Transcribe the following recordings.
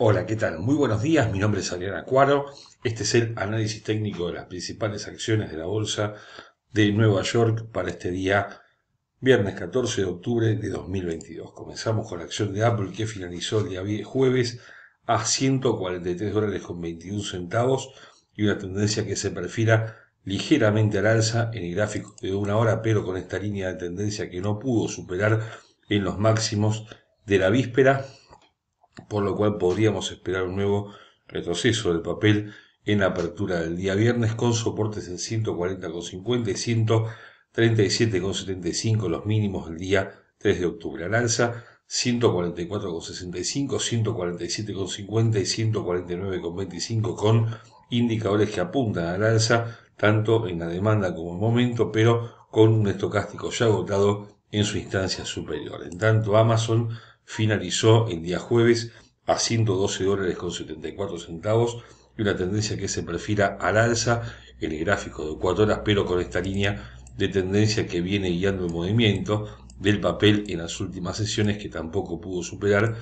Hola, ¿qué tal? Muy buenos días, mi nombre es Adrián Acuaro. Este es el análisis técnico de las principales acciones de la Bolsa de Nueva York para este día, viernes 14 de octubre de 2022. Comenzamos con la acción de Apple que finalizó el día jueves a 143 dólares con 21 centavos y una tendencia que se perfila ligeramente al alza en el gráfico de una hora, pero con esta línea de tendencia que no pudo superar en los máximos de la víspera por lo cual podríamos esperar un nuevo retroceso del papel en la apertura del día viernes con soportes en 140,50 y 137,75 los mínimos del día 3 de octubre. Al alza 144,65, 147,50 y 149,25 con indicadores que apuntan al alza tanto en la demanda como en momento, pero con un estocástico ya agotado en su instancia superior. En tanto, Amazon finalizó el día jueves a 112 dólares con 74 centavos y una tendencia que se perfila al alza en el gráfico de 4 horas, pero con esta línea de tendencia que viene guiando el movimiento del papel en las últimas sesiones que tampoco pudo superar.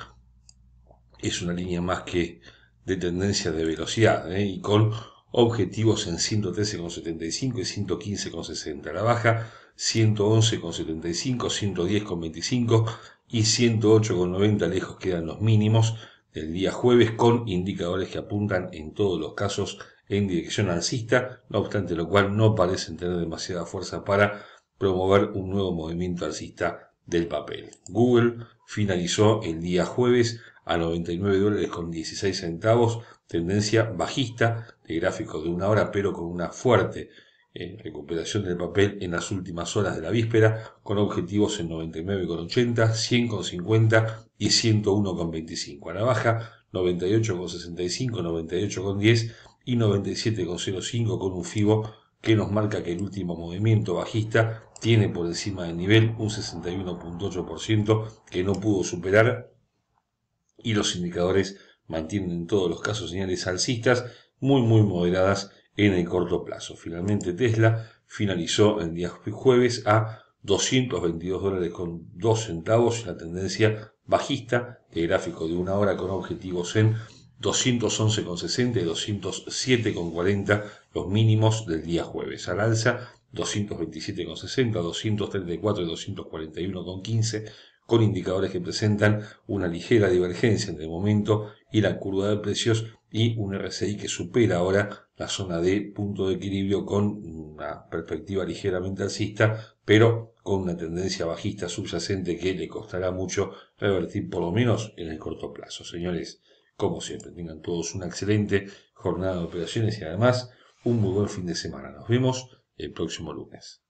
Es una línea más que de tendencia de velocidad ¿eh? y con objetivos en 113,75 y 115,60. La baja 111,75, 110,25 y 108,90 lejos quedan los mínimos del día jueves con indicadores que apuntan en todos los casos en dirección alcista, no obstante lo cual no parecen tener demasiada fuerza para promover un nuevo movimiento alcista del papel. Google finalizó el día jueves a 99 dólares con 16 centavos, tendencia bajista de gráfico de una hora, pero con una fuerte recuperación del papel en las últimas horas de la víspera, con objetivos en 99,80, 100,50 y 101,25. A la baja, 98,65, 98,10 y 97,05 con un FIBO que nos marca que el último movimiento bajista tiene por encima del nivel un 61.8% que no pudo superar y los indicadores mantienen en todos los casos señales alcistas muy muy moderadas en el corto plazo. Finalmente Tesla finalizó el día jueves a 222 dólares con 2 centavos, la tendencia bajista de gráfico de una hora con objetivos en 211,60 y 207,40 los mínimos del día jueves. Al alza 227,60, 234 y 241,15 con indicadores que presentan una ligera divergencia entre el momento y la curva de precios y un RSI que supera ahora la zona de punto de equilibrio con una perspectiva ligeramente alcista, pero con una tendencia bajista subyacente que le costará mucho revertir por lo menos en el corto plazo. Señores, como siempre, tengan todos una excelente jornada de operaciones y además un muy buen fin de semana. Nos vemos el próximo lunes.